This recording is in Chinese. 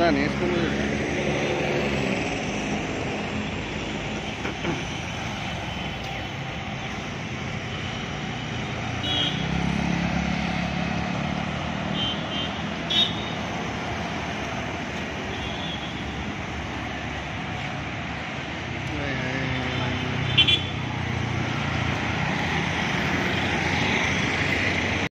那您是不是